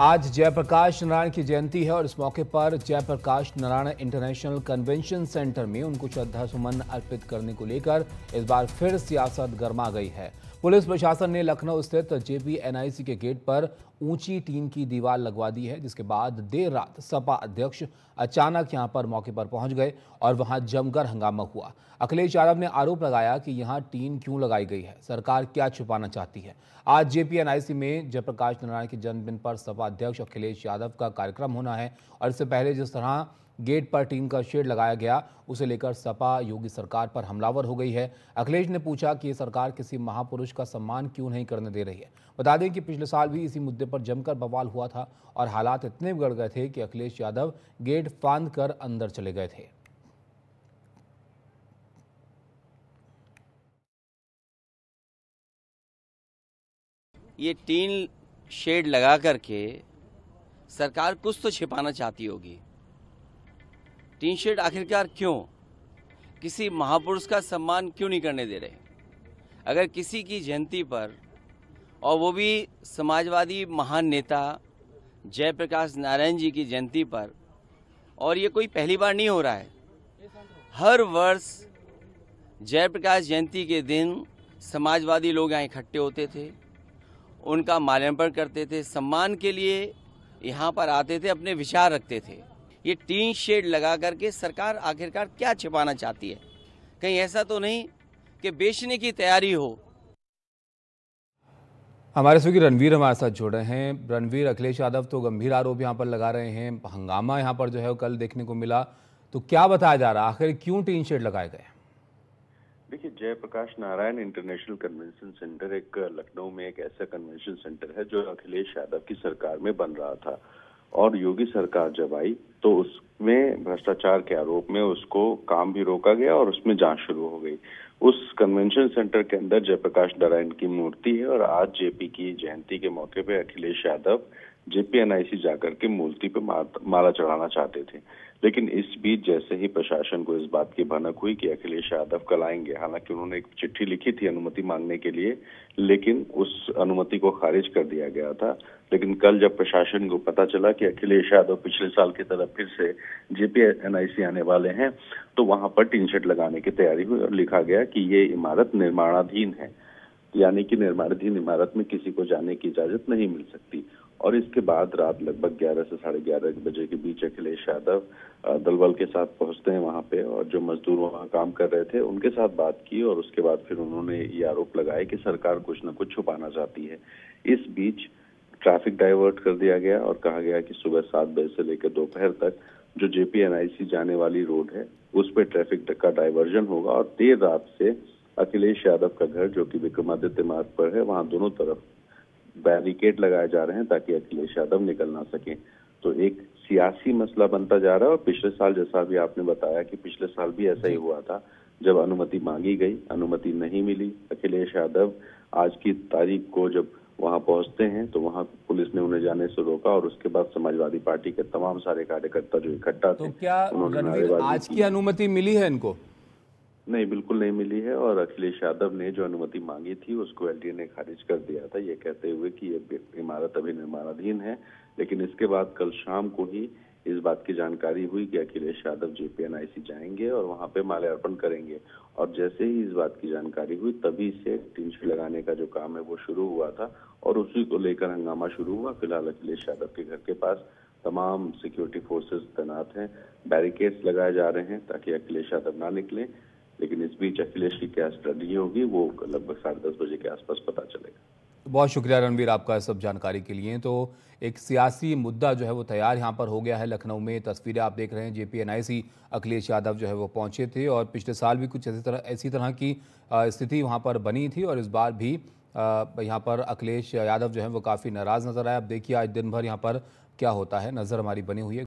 आज जयप्रकाश नारायण की जयंती है और इस मौके पर Jayaprakash Narayan international convention centre में उनको श्रद्धा सुमन अर्पित करने को लेकर इस बार फिर सियासत गर्मा गई है। पुलिस प्रशासन ने लखनऊ स्थित जेपीएनआईसी के गेट पर ऊँची टीम की दीवार लगवा दी है, जिसके बाद देर रात सपा अध्यक्ष अचानक यहाँ पर मौके पर पहुँच गए और वहाँ जमकर हंगामा हुआ। अखिलेश यादव ने आरोप लगाया कि यहाँ टीम क्यों लगाई गई है? सरकार क्या छुपाना चाहती है? आज जेपीएनआईसी में जयप्रकाश नारायण के जन्मदिन पर सपा अध्यक्ष अखिलेश यादव का कार्यक्रम होना है। और इससे पहले जिस तरह गेट पर टीम का शेड लगाया गया, उसे लेकर सपा योगी सरकार पर हमलावर हो गई है। अखिलेश ने पूछा कि ये सरकार किसी महापुरुष का सम्मान क्यों नहीं करने दे रही है? बता दें कि पिछले साल भी इसी मुद्दे पर जमकर बवाल हुआ था और हालात इतने बिगड़ गए थे कि अखिलेश यादव गेट फांद कर अंदर चले गए थे। ये टीन शेड लगा करके सरकार कुछ तो छिपाना चाहती होगी। टीन शेड आखिरकार क्यों? किसी महापुरुष का सम्मान क्यों नहीं करने दे रहे? अगर किसी की जयंती पर, और वो भी समाजवादी महान नेता जयप्रकाश नारायण जी की जयंती पर, और ये कोई पहली बार नहीं हो रहा है, हर वर्ष जयप्रकाश जयंती के दिन समाजवादी लोग यहाँ इकट्ठे होते थे। उनका माल्यार्पण करते थे, सम्मान के लिए यहाँ पर आते थे, अपने विचार रखते थे। ये टीन शेड लगा करके सरकार आखिरकार क्या छिपाना चाहती है? कहीं ऐसा तो नहीं कि बेचने की तैयारी हो। हमारे सहयोगी रणवीर हमारे साथ जुड़ हैं। रणवीर, अखिलेश यादव तो गंभीर आरोप यहाँ पर लगा रहे हैं। हंगामा यहाँ पर जो है कल देखने को मिला। तो क्या बताया जा रहा आखिर क्यों टीन शेड लगाए गए देखिए, Jayaprakash Narayan international convention centre एक, लखनऊ में एक ऐसा कन्वेंशन सेंटर है जो अखिलेश यादव की सरकार में बन रहा था। और योगी सरकार जब आई तो उसमें भ्रष्टाचार के आरोप में उसको काम भी रोका गया और उसमें जाँच शुरू हो गई। उस कन्वेंशन सेंटर के अंदर जयप्रकाश नारायण की मूर्ति है और आज जेपी की जयंती के मौके पे अखिलेश यादव जेपीएनआईसी जाकर के मूर्ति पे माला चढ़ाना चाहते थे। लेकिन इस बीच जैसे ही प्रशासन को इस बात की भनक हुई कि अखिलेश यादव कल आएँगे, हालाँकि उन्होंने एक चिट्ठी लिखी थी अनुमति मांगने के लिए, लेकिन उस अनुमति को खारिज कर दिया गया था। लेकिन कल जब प्रशासन को पता चला कि अखिलेश यादव पिछले साल की तरह फिर से जेपीएनआईसी आने वाले हैं तो वहाँ पर टीन शेड लगाने की तैयारी हुई और लिखा गया कि ये इमारत निर्माणाधीन है। यानी कि निर्माणाधीन इमारत में किसी को जाने की इजाज़त नहीं मिल सकती। और इसके बाद रात लगभग 11 से साढ़े ग्यारह बजे के बीच अखिलेश यादव दलबल के साथ पहुँचते हैं वहाँ पे और जो मजदूर वहाँ काम कर रहे थे, उनके साथ बात की और उसके बाद फिर उन्होंने ये आरोप लगाया कि सरकार कुछ न कुछ छुपाना चाहती है। इस बीच ट्रैफ़िक डाइवर्ट कर दिया गया और कहा गया कि सुबह सात बजे से लेकर दोपहर तक जो जेपीएनआईसी जाने वाली रोड है, उस पर ट्रैफ़िक का डाइवर्जन होगा और देर रात से अखिलेश यादव का घर, जो कि विक्रमादित्य मार्ग पर है, वहाँ दोनों तरफ़ बैरिकेड लगाए जा रहे हैं ताकि अखिलेश यादव निकल ना सके। तो एक सियासी मसला बनता जा रहा है और पिछले साल जैसा भी आपने बताया कि पिछले साल भी ऐसा ही हुआ था जब अनुमति मांगी गई अनुमति नहीं मिली। अखिलेश यादव आज की तारीख को जब वहाँ पहुँचते हैं तो वहाँ पुलिस ने उन्हें जाने से रोका और उसके बाद समाजवादी पार्टी के तमाम सारे कार्यकर्ता जो इकट्ठा थे तो थे क्या आज की अनुमति मिली है इनको? नहीं, बिल्कुल नहीं मिली है और अखिलेश यादव ने जो अनुमति मांगी थी, उसको एलडीए ने खारिज कर दिया था। ये कहते हुए कि ये इमारत अभी निर्माणाधीन है, लेकिन इसके बाद कल शाम को ही इस बात की जानकारी हुई कि अखिलेश यादव जेपीएनआईसी जाएँगे और वहाँ पे माल्यार्पण करेंगे। और जैसे ही इस बात की जानकारी हुई, तभी से टीन लगाने का जो काम है, वो शुरू हुआ था और उसी को लेकर हंगामा शुरू हुआ। फ़िलहाल अखिलेश यादव के घर के पास तमाम सिक्योरिटी फोर्सेस तैनात हैं। बैरिकेड्स लगाए जा रहे हैं ताकि अखिलेश यादव ना निकले। लेकिन इस बीच अखिलेश की क्या स्ट्रेटजी होगी, वो लगभग साढ़े दस बजे के आसपास पता चलेगा। बहुत शुक्रिया रणवीर आपका सब जानकारी के लिए। तो एक सियासी मुद्दा जो है वो तैयार यहाँ पर हो गया है लखनऊ में। तस्वीरें आप देख रहे हैं जेपीएनआईसी अखिलेश यादव जो है वो पहुँचे थे और पिछले साल भी कुछ ऐसी तरह ऐसी तरह की स्थिति वहाँ पर बनी थी और इस बार भी यहाँ पर अखिलेश यादव जो है वो काफ़ी नाराज़ नज़र आए। अब देखिए आज दिन भर यहाँ पर क्या होता है, नज़र हमारी बनी हुई है।